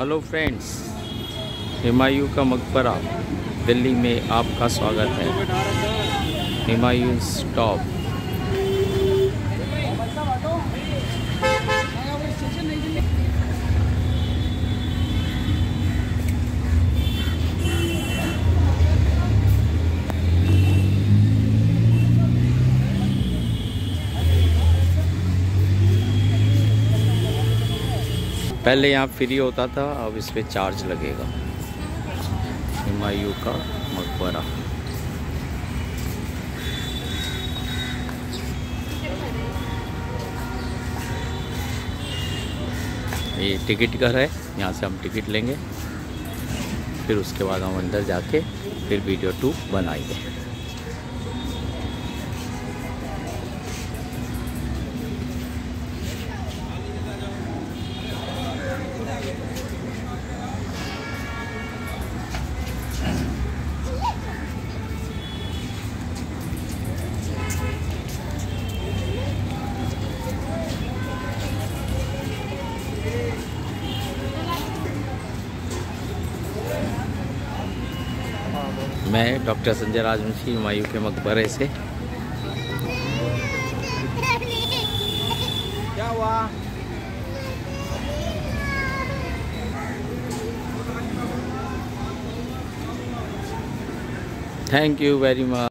Hello friends Humayun का मकबरा दिल्ली में आपका स्वागत है। हुमायूं स्टॉप पहले यहाँ फ्री होता था, अब इस पर चार्ज लगेगा। हुमायूं का मकबरा। ये टिकट घर है, यहाँ से हम टिकट लेंगे। फिर उसके बाद हम अंदर जाके फिर वीडियो टू बनाएँगे। मैं डॉक्टर संजय राजवंशी हुमायूं के मकबरे से। क्या हुआ? Thank you very much